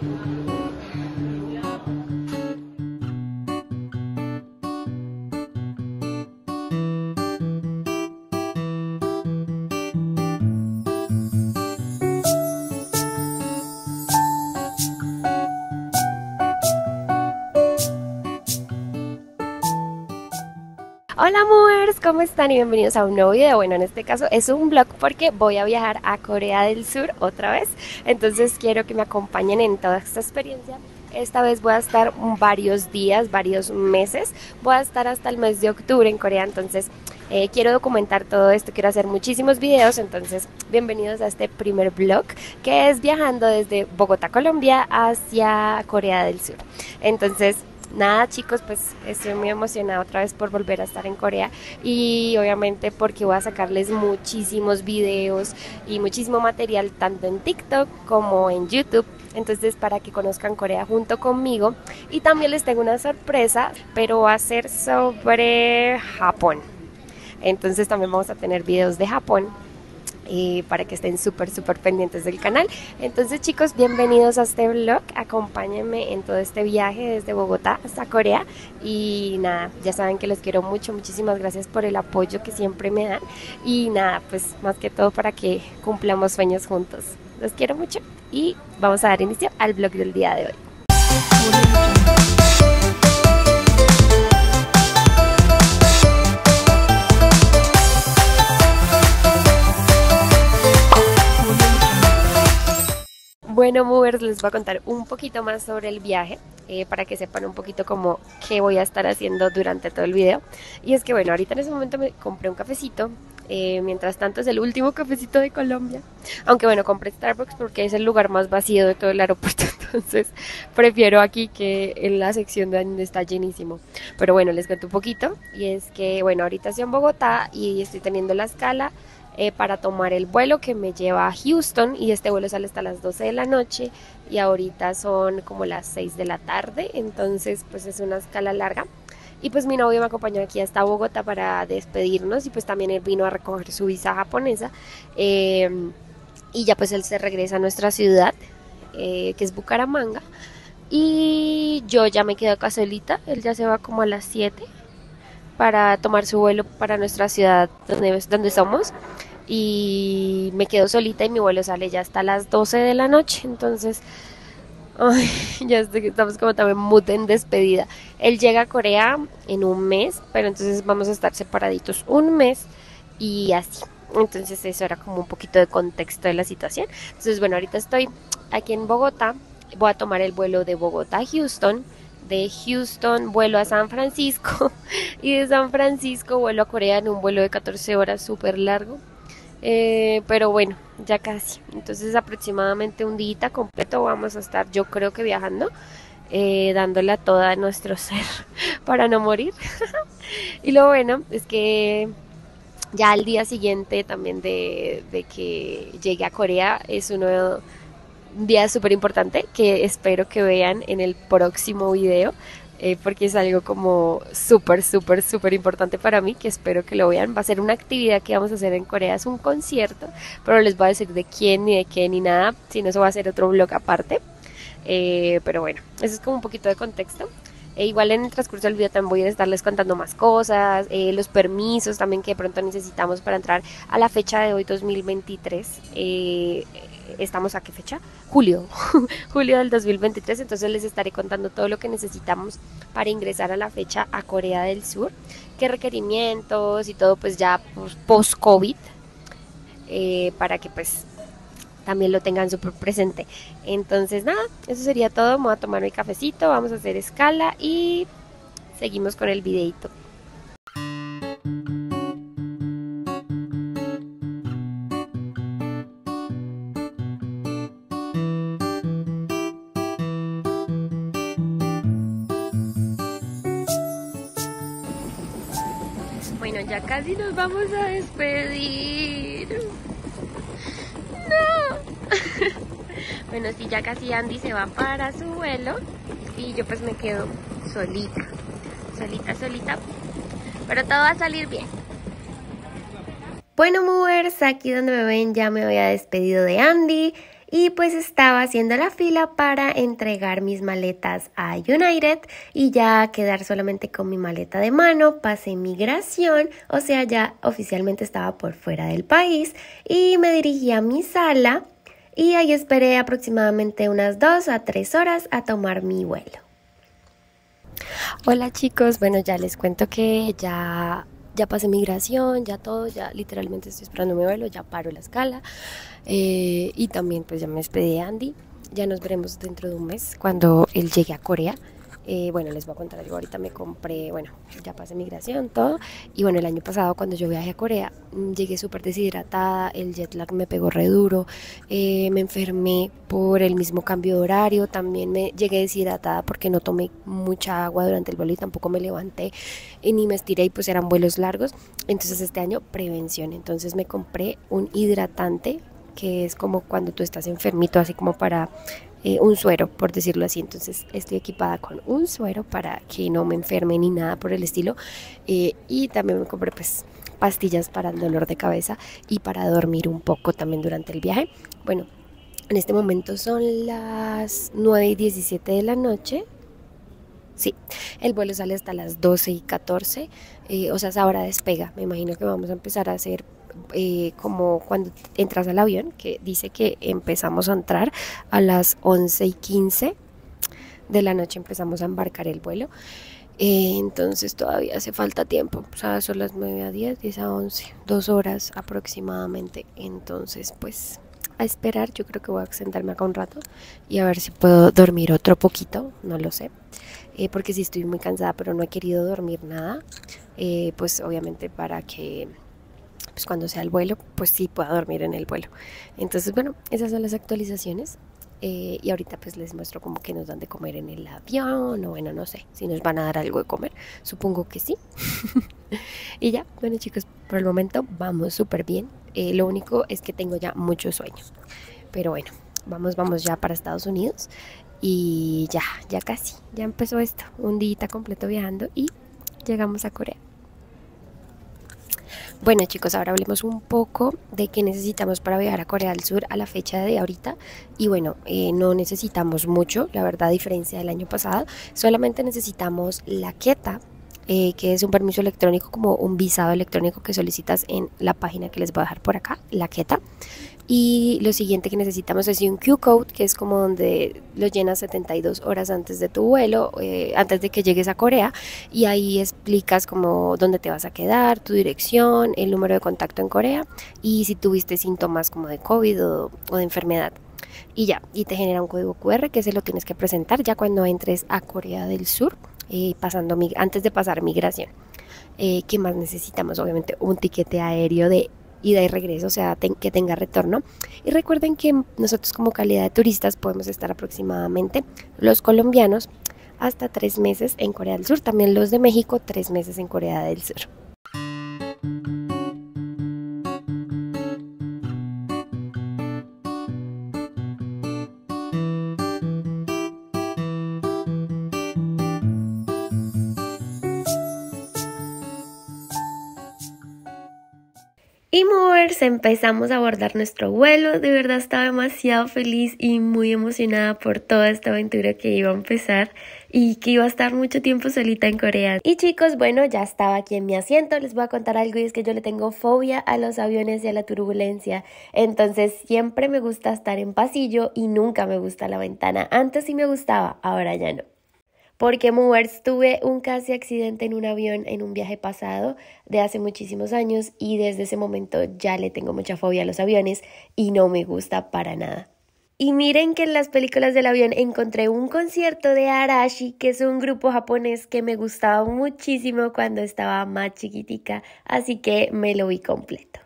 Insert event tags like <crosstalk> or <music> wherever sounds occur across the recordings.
Thank you. Hola movers, ¿cómo están? Y bienvenidos a un nuevo video. Bueno, en este caso es un vlog porque voy a viajar a Corea del Sur otra vez. Entonces quiero que me acompañen en toda esta experiencia. Esta vez voy a estar varios días, varios meses. Voy a estar hasta el mes de octubre en Corea, entonces eh, quiero documentar todo esto, quiero hacer muchísimos videos, entonces bienvenidos a este primer vlog que es viajando desde Bogotá, Colombia hacia Corea del Sur. Entonces nada chicos, pues estoy muy emocionada otra vez por volver a estar en Corea y obviamente porque voy a sacarles muchísimos videos y muchísimo material tanto en TikTok como en YouTube. Entonces para que conozcan Corea junto conmigo y también les tengo una sorpresa, pero va a ser sobre Japón. Entonces también vamos a tener videos de Japón para que estén súper, súper pendientes del canal. Entonces chicos, bienvenidos a este vlog, acompáñenme en todo este viaje desde Bogotá hasta Corea y nada, ya saben que los quiero mucho, muchísimas gracias por el apoyo que siempre me dan y nada, pues más que todo para que cumplamos sueños juntos. Los quiero mucho y vamos a dar inicio al vlog del día de hoy. Bueno, movers, les voy a contar un poquito más sobre el viaje eh, para que sepan un poquito como qué voy a estar haciendo durante todo el video. Y es que bueno, ahorita en ese momento me compré un cafecito. Eh, mientras tanto es el último cafecito de Colombia. Aunque bueno, compré Starbucks porque es el lugar más vacío de todo el aeropuerto. <laughs> Entonces prefiero aquí que en la sección de donde está llenísimo. Pero bueno, les cuento un poquito. Y es que bueno, ahorita estoy en Bogotá y estoy teniendo la escala eh, para tomar el vuelo que me lleva a Houston y este vuelo sale hasta las 12 de la noche y ahorita son como las 6 de la tarde, entonces pues es una escala larga. Y pues mi novio me acompañó aquí hasta Bogotá para despedirnos y pues también él vino a recoger su visa japonesa. Em, y ya pues él se regresa a nuestra ciudad, eh, que es Bucaramanga. Y yo ya me quedo acá él ya se va como a las 7 para tomar su vuelo para nuestra ciudad donde, donde somos y me quedo solita y mi vuelo sale ya hasta las 12 de la noche, entonces <laughs> ay, ya estamos como también muy en despedida. Él llega a Corea en un mes, pero entonces vamos a estar separaditos un mes y así. Entonces eso era como un poquito de contexto de la situación. Entonces bueno, ahorita estoy aquí en Bogotá, voy a tomar el vuelo de Bogotá a Houston de Houston vuelo a San Francisco <laughs> y de San Francisco vuelo a Corea en un vuelo de 14 horas súper largo. Eh, pero bueno, ya casi. Entonces aproximadamente un día completo vamos a estar yo creo que viajando, eh, dándole a toda nuestro ser <laughs> para no morir. <laughs> y lo bueno es que ya al día siguiente también de, de que llegue a Corea es uno un día súper importante que espero que vean en el próximo video eh, porque es algo como súper, súper, súper importante para mí, que espero que lo vean. Va a ser una actividad que vamos a hacer en Corea, es un concierto, pero les voy a decir de quién ni de qué ni nada, si no, eso va a ser otro blog aparte. Eh, pero bueno, eso es como un poquito de contexto. E igual en el transcurso del video también voy a estarles contando más cosas, eh, los permisos también que de pronto necesitamos para entrar a la fecha de hoy 2023. Eh, estamos a qué fecha? Julio, <laughs> julio del 2023, entonces les estaré contando todo lo que necesitamos para ingresar a la fecha a Corea del Sur, qué requerimientos y todo pues ya pues, post-COVID, eh, para que pues también lo tengan súper presente. Entonces nada, eso sería todo, me voy a tomar mi cafecito, vamos a hacer escala y seguimos con el videito. Casi nos vamos a despedir. No. <laughs> bueno, sí, ya casi Andy se va para su vuelo y yo pues me quedo solita. Solita, solita. Pero todo va a salir bien. Bueno, movers, aquí donde me ven ya me había despedido de Andy y pues estaba haciendo la fila para entregar mis maletas a United y ya quedar solamente con mi maleta de mano, pasé migración, o sea, ya oficialmente estaba por fuera del país y me dirigí a mi sala y ahí esperé aproximadamente unas dos a tres horas a tomar mi vuelo. Hola chicos, bueno ya les cuento que ya ya pasé migración, ya todo, ya literalmente estoy esperando mi vuelo, ya paro la escala eh, y también pues ya me despedí de Andy, ya nos veremos dentro de un mes cuando él llegue a Corea. Eh, bueno, les voy a contar algo. Ahorita me compré, bueno, ya pasé migración, todo. Y bueno, el año pasado cuando yo viajé a Corea, mm, llegué súper deshidratada, el jet lag me pegó re duro, eh, me enfermé por el mismo cambio de horario, también me llegué deshidratada porque no tomé mucha agua durante el vuelo y tampoco me levanté y ni me estiré y pues eran vuelos largos. Entonces este año prevención. Entonces me compré un hidratante que es como cuando tú estás enfermito, así como para eh, un suero, por decirlo así. Entonces estoy equipada con un suero para que no me enferme ni nada por el estilo. Eh, y también me compré pues pastillas para el dolor de cabeza y para dormir un poco también durante el viaje. Bueno, en este momento son las 9 y 17 de la noche. Sí, el vuelo sale hasta las 12 y 14, eh, o sea, ahora despega. Me imagino que vamos a empezar a hacer eh, como cuando entras al avión, que dice que empezamos a entrar a las 11 y 15 de la noche, empezamos a embarcar el vuelo. Eh, entonces todavía hace falta tiempo, o sea, son las 9 a 10, 10 a 11, dos horas aproximadamente. Entonces, pues a esperar, yo creo que voy a sentarme acá un rato y a ver si puedo dormir otro poquito, no lo sé. Eh, porque si estoy muy cansada, pero no he querido dormir nada, pues obviamente para que pues cuando sea el vuelo, pues sí pueda dormir en el vuelo. Entonces, bueno, esas son las actualizaciones. Eh, y ahorita pues les muestro como que nos dan de comer en el avión o bueno, no sé, si nos van a dar algo de comer. Supongo que sí. <laughs> y ya, bueno chicos, por el momento vamos súper bien. Eh, lo único es que tengo ya mucho sueño. Pero bueno, vamos, vamos ya para Estados Unidos. Y ya, ya casi, ya empezó esto. Un día completo viajando y llegamos a Corea. Bueno chicos, ahora hablemos un poco de qué necesitamos para viajar a Corea del Sur a la fecha de ahorita. Y bueno, eh, no necesitamos mucho, la verdad, a diferencia del año pasado. Solamente necesitamos la queta, eh, que es un permiso electrónico, como un visado electrónico que solicitas en la página que les voy a dejar por acá, la queta. Y lo siguiente que necesitamos es un Q-Code, que es como donde lo llenas 72 horas antes de tu vuelo, eh, antes de que llegues a Corea, y ahí explicas como dónde te vas a quedar, tu dirección, el número de contacto en Corea, y si tuviste síntomas como de COVID o, de enfermedad. Y ya, y te genera un código QR que se lo tienes que presentar ya cuando entres a Corea del Sur, eh, pasando antes de pasar migración. Eh, ¿Qué más necesitamos? Obviamente un tiquete aéreo de ida y regreso, o sea, que tenga retorno. Y recuerden que nosotros como calidad de turistas podemos estar aproximadamente los colombianos hasta tres meses en Corea del Sur, también los de México tres meses en Corea del Sur. Movers, empezamos a abordar nuestro vuelo. De verdad estaba demasiado feliz y muy emocionada por toda esta aventura que iba a empezar y que iba a estar mucho tiempo solita en Corea. Y chicos, bueno, ya estaba aquí en mi asiento. Les voy a contar algo y es que yo le tengo fobia a los aviones y a la turbulencia. Entonces siempre me gusta estar en pasillo y nunca me gusta la ventana. Antes sí me gustaba, ahora ya no porque Movers tuve un casi accidente en un avión en un viaje pasado de hace muchísimos años y desde ese momento ya le tengo mucha fobia a los aviones y no me gusta para nada. Y miren que en las películas del avión encontré un concierto de Arashi, que es un grupo japonés que me gustaba muchísimo cuando estaba más chiquitica, así que me lo vi completo.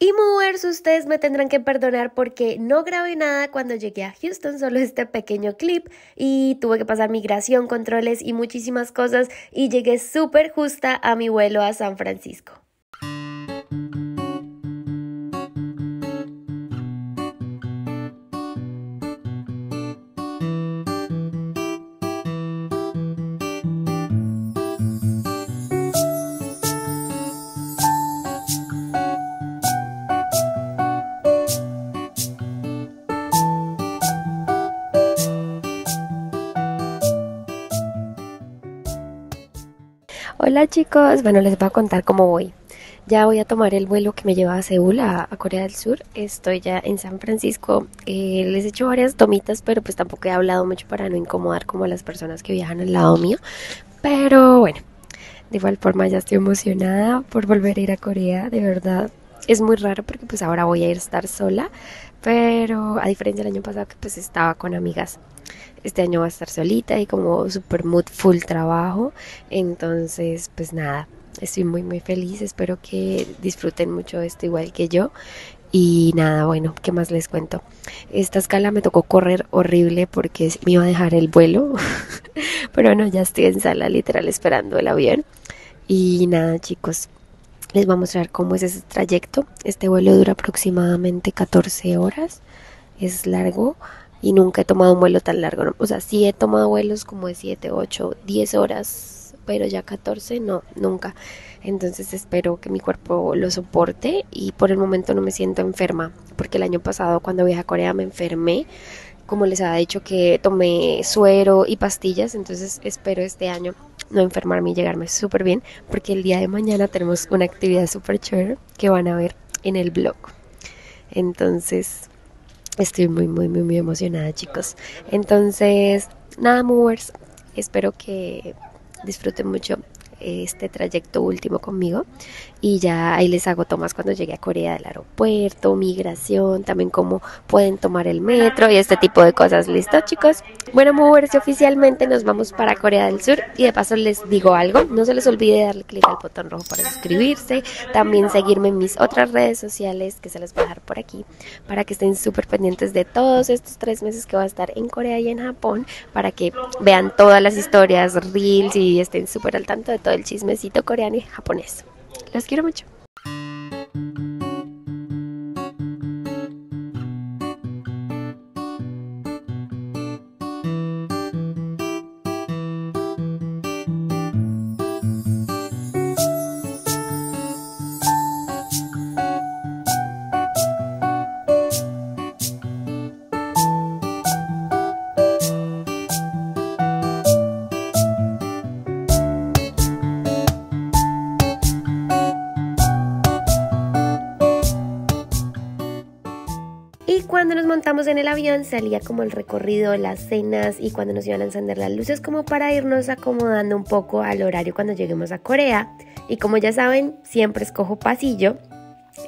Y movers, ustedes me tendrán que perdonar porque no grabé nada cuando llegué a Houston, solo este pequeño clip y tuve que pasar migración, controles y muchísimas cosas y llegué súper justa a mi vuelo a San Francisco. Hola chicos, bueno les voy a contar cómo voy. Ya voy a tomar el vuelo que me lleva a Seúl, a, Corea del Sur. Estoy ya en San Francisco. Eh, les he hecho varias tomitas, pero pues tampoco he hablado mucho para no incomodar como a las personas que viajan al lado mío. Pero bueno, de igual forma ya estoy emocionada por volver a ir a Corea, de verdad. Es muy raro porque pues ahora voy a ir a estar sola, pero a diferencia del año pasado que pues estaba con amigas. Este año va a estar solita y como super mood full trabajo. Entonces, pues nada, estoy muy muy feliz. Espero que disfruten mucho esto igual que yo. Y nada, bueno, ¿qué más les cuento? Esta escala me tocó correr horrible porque me iba a dejar el vuelo. <laughs> Pero no, ya estoy en sala literal esperando el avión. Y nada, chicos, les voy a mostrar cómo es ese trayecto. Este vuelo dura aproximadamente 14 horas. Es largo y nunca he tomado un vuelo tan largo. O sea, sí he tomado vuelos como de 7, 8, 10 horas, pero ya 14 no, nunca. Entonces espero que mi cuerpo lo soporte y por el momento no me siento enferma, porque el año pasado cuando viajé a Corea me enfermé como les ha dicho que tomé suero y pastillas, entonces espero este año no enfermarme y llegarme súper bien, porque el día de mañana tenemos una actividad súper chévere que van a ver en el blog. Entonces, estoy muy, muy, muy, muy emocionada, chicos. Entonces, nada, movers, espero que disfruten mucho este trayecto último conmigo y ya ahí les hago tomas cuando llegue a Corea del aeropuerto, migración, también cómo pueden tomar el metro y este tipo de cosas. ¿Listo, chicos? Bueno, moverse oficialmente nos vamos para Corea del Sur y de paso les digo algo, no se les olvide darle clic al botón rojo para suscribirse, también seguirme en mis otras redes sociales que se les voy a dejar por aquí para que estén súper pendientes de todos estos tres meses que va a estar en Corea y en Japón para que vean todas las historias, reels y estén súper al tanto de todo el chismecito coreano y japonés. Los quiero mucho. En el avión salía como el recorrido, las cenas y cuando nos iban a encender las luces como para irnos acomodando un poco al horario cuando lleguemos a Corea. Y como ya saben, siempre escojo pasillo.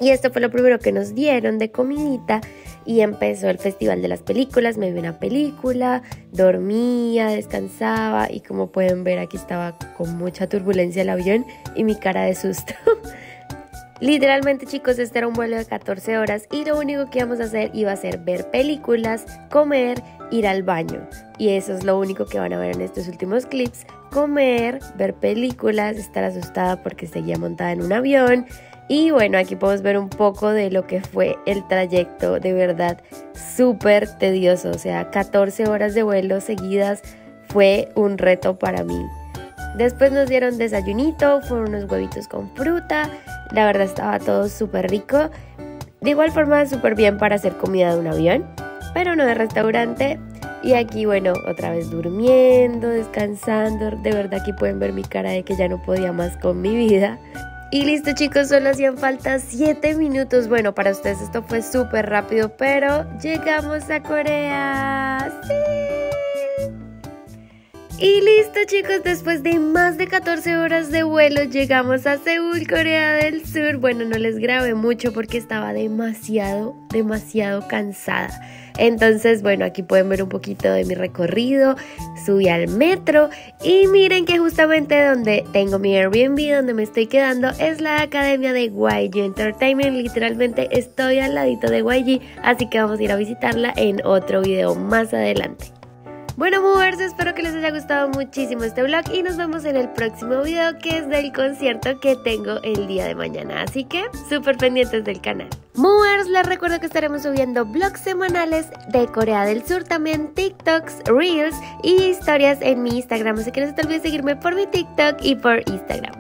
Y esto fue lo primero que nos dieron de comidita y empezó el festival de las películas, me vi una película, dormía, descansaba y como pueden ver aquí estaba con mucha turbulencia el avión y mi cara de susto. <laughs> Literalmente chicos, este era un vuelo de 14 horas y lo único que íbamos a hacer iba a ser ver películas, comer, ir al baño. Y eso es lo único que van a ver en estos últimos clips. Comer, ver películas, estar asustada porque seguía montada en un avión. Y bueno, aquí podemos ver un poco de lo que fue el trayecto, de verdad súper tedioso. O sea, 14 horas de vuelo seguidas fue un reto para mí. Después nos dieron desayunito, fueron unos huevitos con fruta. La verdad estaba todo súper rico. De igual forma súper bien para hacer comida de un avión, pero no de restaurante. Y aquí, bueno, otra vez durmiendo, descansando. De verdad aquí pueden ver mi cara de que ya no podía más con mi vida. Y listo chicos, solo hacían falta 7 minutos. Bueno, para ustedes esto fue súper rápido, pero llegamos a Corea. ¡Sí! Y listo chicos, después de más de 14 horas de vuelo llegamos a Seúl, Corea del Sur. Bueno, no les grabé mucho porque estaba demasiado, demasiado cansada. Entonces, bueno, aquí pueden ver un poquito de mi recorrido. Subí al metro y miren que justamente donde tengo mi Airbnb, donde me estoy quedando, es la academia de YG Entertainment. Literalmente estoy al ladito de YG, así que vamos a ir a visitarla en otro video más adelante. Bueno, movers, espero que les haya gustado muchísimo este vlog y nos vemos en el próximo video que es del concierto que tengo el día de mañana. Así que súper pendientes del canal. Movers, les recuerdo que estaremos subiendo vlogs semanales de Corea del Sur, también TikToks, Reels y historias en mi Instagram. Así que no se te olvide seguirme por mi TikTok y por Instagram.